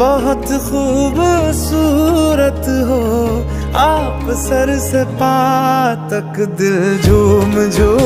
बहुत खूबसूरत हो। आप सर से पा तक दिल झूम झूम